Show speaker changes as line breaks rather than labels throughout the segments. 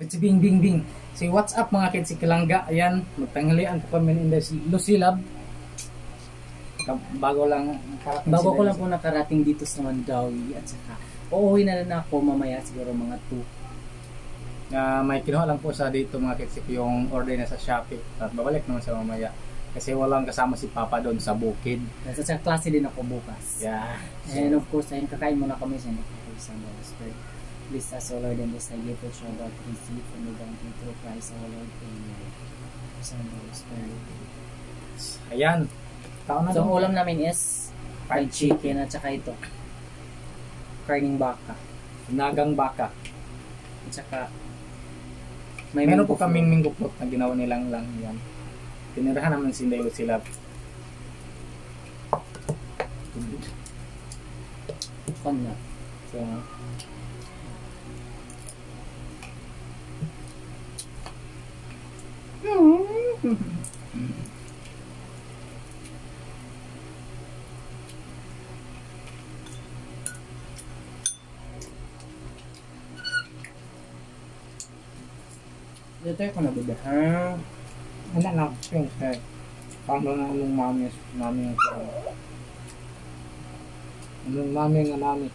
Si Bing Bing Bing. Si what's up mga kids, si Kalangga. Ayan, magtanghalian po kami in the Lucilab. Bago lang karating
Bago ko lang po nakarating dito sa Mandawi at saka uuwi na lang ako mamaya siguro mga 2.
na may kinuha lang po sa dito mga kids yung order na sa Shopee at babalik naman sa mamaya kasi walang kasama si Papa doon sa bukid.
Nasa sa klase din ako bukas.
Yeah.
And of course, ayun, kakain muna kami sa Nick sa Please as our Lord and the Savior to show about receive from the bounty through Christ our Lord. Amen. Sa Holy Spirit.
Ayan. Taon na
So, ang ulam namin is fried chicken at saka ito. Karning baka.
Nagang baka.
At saka may
Meron po kaming minggo plot na ginawa nilang lang yan. Tinirahan naman si Ndaylo sila.
Kon na.
So,
Dito ko na bida. Ha?
Wala na, yung eh. Paano na anong mami, mami sa Anong mami nga mami.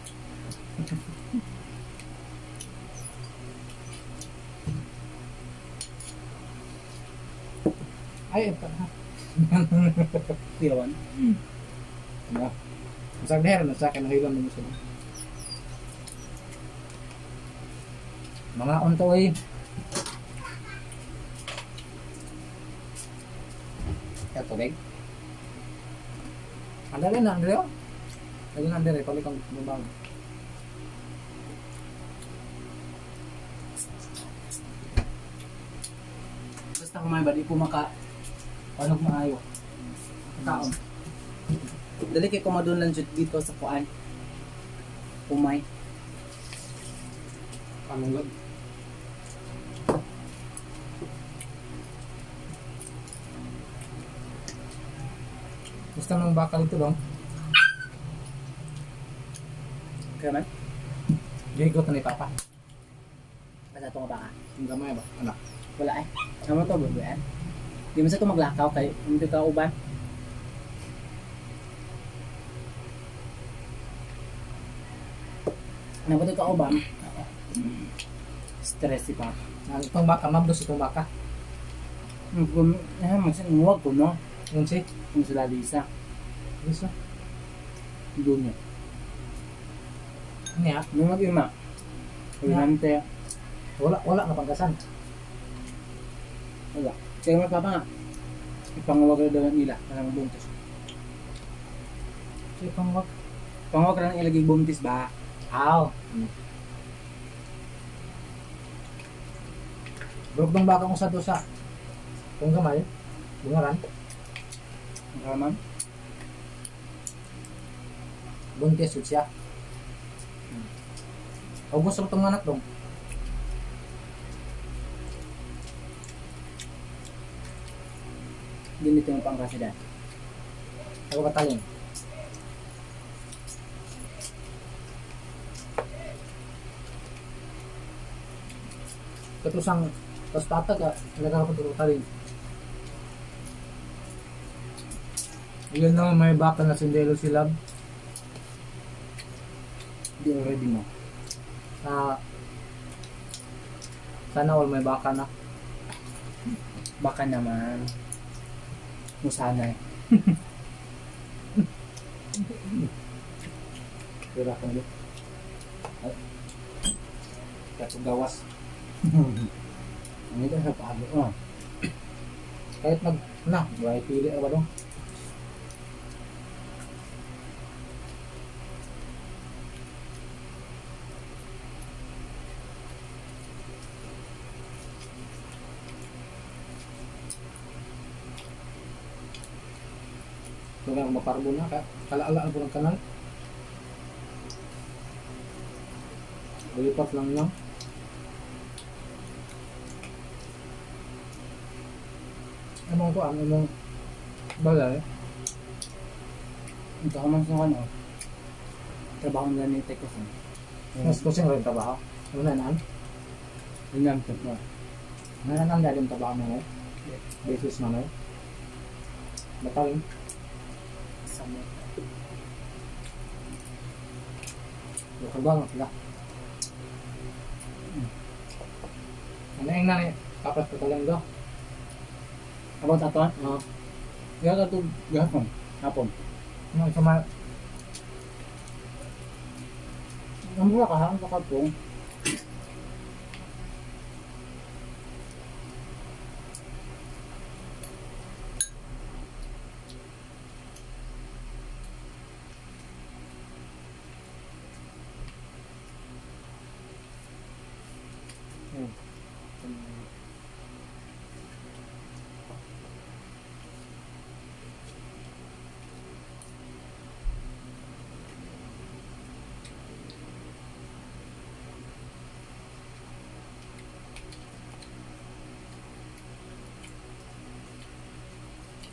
Ay, ito na.
Yun.
Ano? Masag na heron, sa akin, nahilan mo sila. Mga untoy. Kaya tubig. Andale na, andale oh. Lagi na andale, pali kang bumang.
Basta kumain ba, di po maka... Paano maayo? Taon. Dali kay kumadun lang dyan dito sa kuan. Kumay.
Panunggod. Gusto nung bakal ito dong.
Kaya man?
Gigot na ni Papa.
Basta ito nga baka.
Ang gamay ba? Anak.
Wala eh. Ano to, bubuyan? Di mo sa ito maglakaw kay hindi ka uban. Ano ba ito ka uban? Stress si.
Ang itong baka, mabdos itong baka.
Eh, magsinuwag ko, no?
Yun si.
Kung sila Lisa.
Gusto.
Doon niya.
Ano ya?
Nung mag-ima. Kulinante.
Wala, wala na pangkasan.
Wala. Kaya nga papa nga. Ipangawag na daw nila. Parang buntis.
Si pang wag.
Pangawag na ilagay buntis ba?
Aw. Bro, bang baka kung sa dosa. Kung gamay. Bungaran.
Ang karaman?
Buntis yun siya. O gusto mo itong anak dong.
Ganito yung pangkasida.
Ako batalyon. Katusang tapos tatag ka, nagkakapag batalyon. Yun naman may baka na sindelo si Lab.
Hindi already mo.
Sa sana all may baka na.
Baka naman. Musanay.
Pira ka nito. Ay. Kato gawas.
Ano ito sa pago? Oh.
Kahit nag, na, buhay pili na ba maparbo na ka. Kalaalaan ko ng kanal. Ulipat lang lang. Among ko, ang imong balay.
Ito ka man sa ano. Trabaho nila ni Teko sa.
Mas kusing rin trabaho. Ano na naan?
Tingnan ko mo.
Nananang galing taba mo. Basis na mo.
Sama.
Lokal sila. Ano yung nanay? Kapas ko talang do.
About ato?
Oo.
Gaga to gahapon. Hapon.
Ano sa mga
Ang mura ka, ang baka po.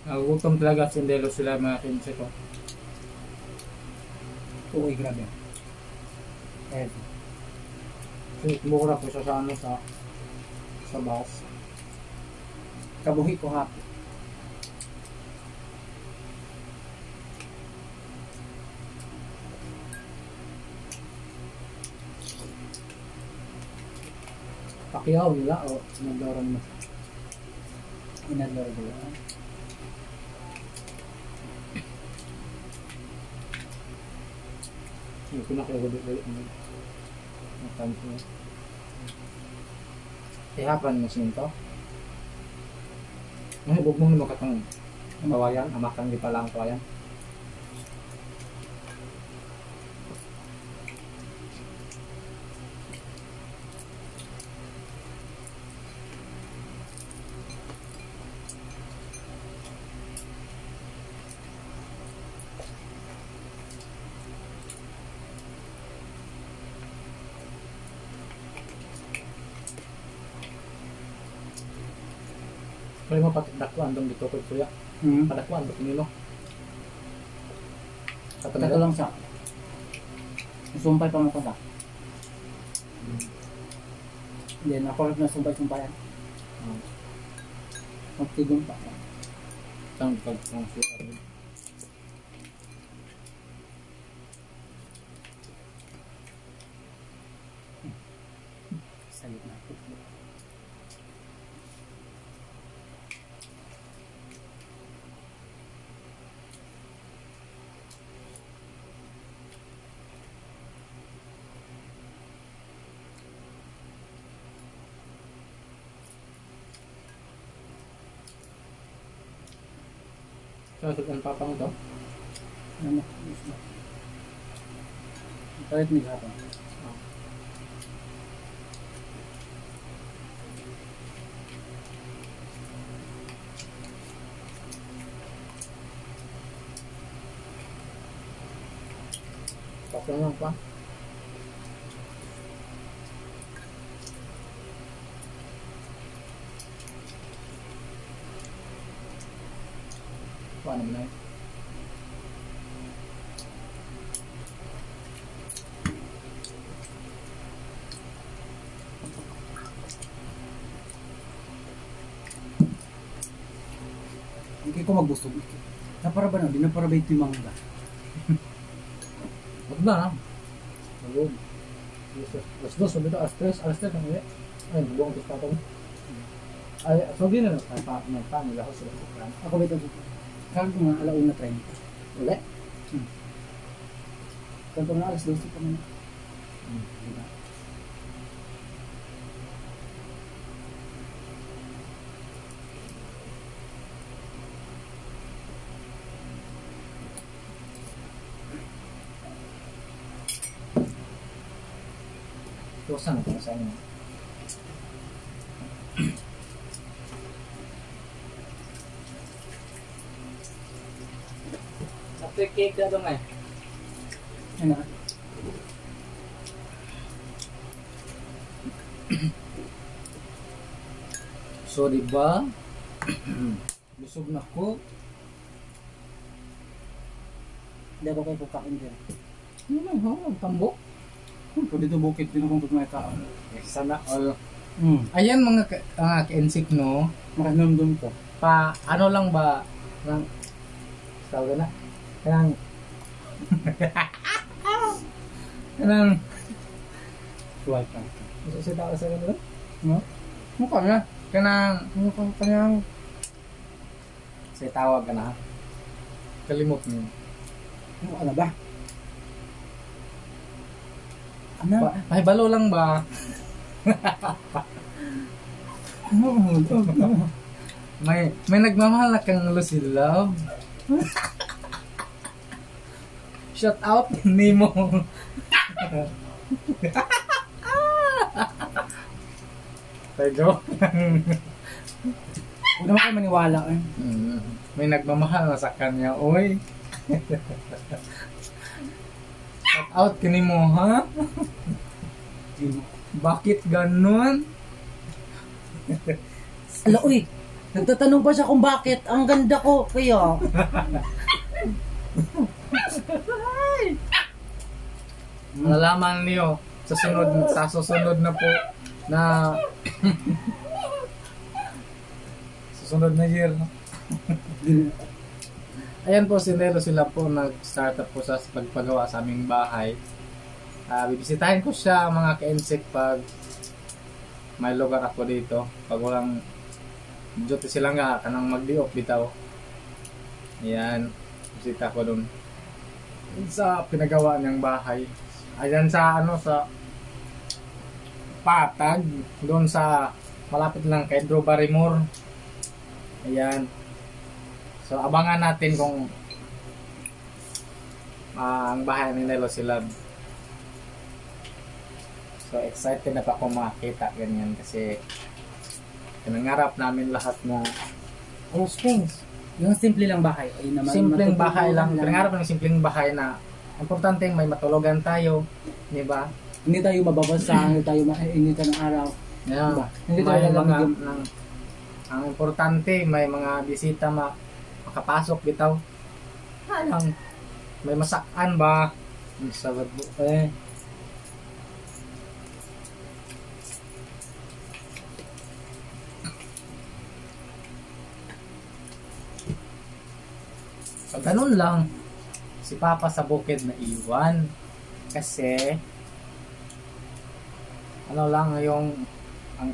Nagugutom talaga sindelo sila mga kinse ko.
Uy, grabe. Eh,
Kasi mura ko siya sa ano sa sa bus.
kabuhi ko hapon.
Pakiyaw nila o nagdaran mo.
Inadlor ko
Yung pinakagulit-gulit mo. Ang tanto mo. Ihapan mo sinto. Huwag mong lumakatang kawayan, amakan di pala ang kawayan. Kaya mo patadakuan dong dito ko kuya.
Hmm.
Padakuan dito nilo. Kato
Ito lang siya. Sumpay pa mo ko na. Hindi, nakorap na sumpay-sumpayan. Magtigong pa.
Tang pag ang
Sa
ang papa mo to.
Ano? Kahit may hapon.
Papa lang pa. Paano na?
Hindi ko magbusog. Napara ba na? Di napara ba ito yung mangga?
Huwag na. Huwag. Alas dos, sabi ito, alas tres, alas tres ang uwi. Ay, buong ito pa Ay, na lang. Ay, pa, may pa, nila ako sila.
Ako ba ito? Kaya ko nga alauna train.
Uli.
Kaya ko nga alas 12 pa man.
Hmm.
Diba?
Tuwasan na sa inyo. After cake na dong eh.
Ano?
So, di ba? Busog na ko.
Hindi ako kayo kukain dyan.
Ano lang, ha? Tambok.
Kung dito bukit, din akong ka.
Sana all.
Hmm.
Ayan mga ka- mga ka-insik no.
Makanumdum ko.
Pa ano lang ba ng tawag na? Kanang kanang
Tuwal ka.
sa tao sa kanila?
No?
Mukha na. Kanang mukha kanang sa tawag ka na. Kalimot mo.
Ano ka na ba? Ano?
Pa, pahibalo lang ba?
Ano?
May may nagmamahal na kang Lucy Love. Shout out Nemo. Pero
Huwag naman kayo maniwala eh.
Mm, may nagmamahal na sa kanya, oy. Shout out kini mo, ha? Bakit ganun?
Ala, uy! Nagtatanong pa siya kung bakit. Ang ganda ko. Kaya.
Malalaman niyo sa sunod sa susunod na po na susunod na year. Ayan po, sinelo sila po nag-start up po sa pagpagawa sa aming bahay. Ah, bibisitahin ko siya mga ka-insect pag may lugar ako dito. Pag walang duty sila nga, kanang mag-di-off bitaw. Ayan, bisita ko dun. Sa pinagawa niyang bahay. Ayan sa ano sa Patag, doon sa malapit lang kay Drew Barrymore. Ayan. So abangan natin kung ah, ang bahay ni Nelo Silab. So excited na pa ako makita ganyan kasi pinangarap namin lahat na
Oh, Springs. Yung simple lang bahay. Ay, naman,
simpleng bahay lang. Pinangarap ng simpleng bahay na importante may matulugan tayo, di ba?
Hindi tayo mababasa, hindi tayo mainitan ng araw.
Yeah.
Diba? Hindi tayo
may mga
lalamig
ng, ang importante may mga bisita ma, makapasok bitaw. Alang may masakan ba? Sabad mo eh. Ganun lang. Si Papa sa bukid na iwan. Kasi, ano lang yung, ang,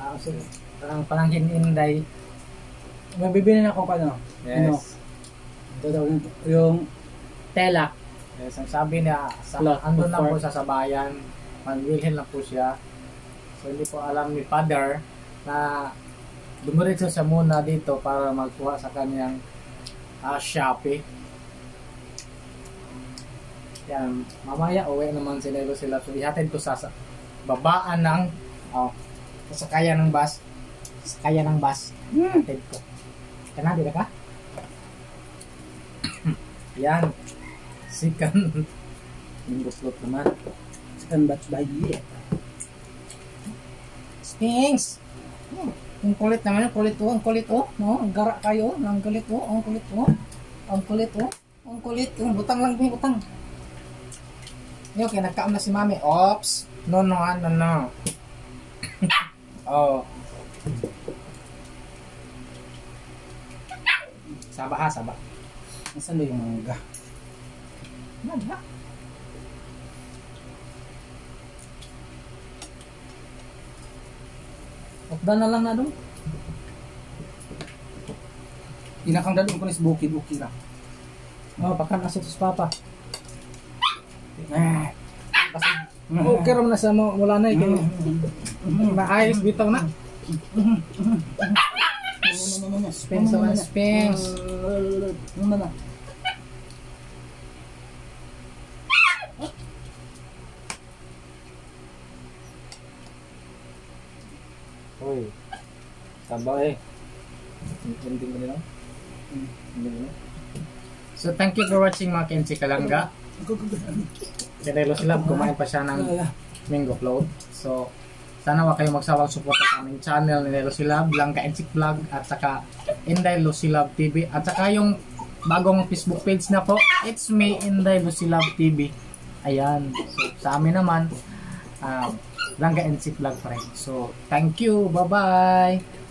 ah, sige, parang palangkin inday.
May bibili na ako? Ano?
Yes.
Daw yung, yung tela.
Yes, ang sabi niya, sa, andun lang po sa bayan. Manwilhin lang po siya. So, hindi po alam ni Father na dumiretso siya muna dito para magkuha sa kanyang ah, Shopee. Yan, mamaya uwi naman si Lelo sila. So, ihatid ko sa, sa babaan ng oh, sasakayan ng bus. Sasakayan ng bus. Ihatid ko. Kana, di ba ka? Yan. Sikan. Yung buslot naman.
Second batch by year.
Sphinx! Hmm, Ang kulit naman, ang kulit oh, ang kulit oh. No, ang gara kayo, ang kulit oh, ang kulit oh. Ang kulit oh. Ang kulit oh. Butang lang, butang. Yo, okay, nagkaam na si mami. Ops! No, no, ah, no, no. oh. Saba ha, saba.
Nasaan ba yung mangga?
Yan ha. Okda na lang na doon.
Inakang dalong ko ni sa bukid, okay ra.
Oh, pakan aso sa papa.
Ah.
Oh, okay ram na sa mo mula na kay maayos bitaw na. Sphinx naman, Sphinx.
Ano na?
Hoy. Tamba eh. Ending mo nila. Ending mo. So thank you for watching mga Kenchi Kalangga. Sinelo sila, kumain pa siya ng Mingo Float. So, sana wa kayo magsawang suporta sa aming channel ni Nelo Silab, Blanca Enchik Vlog, at saka Inday Lucilab TV, at saka yung bagong Facebook page na po, It's Me, Inday Lucilab TV. Ayan. So, sa amin naman, um, Langga NC Vlog pa rin. So, thank you. Bye-bye.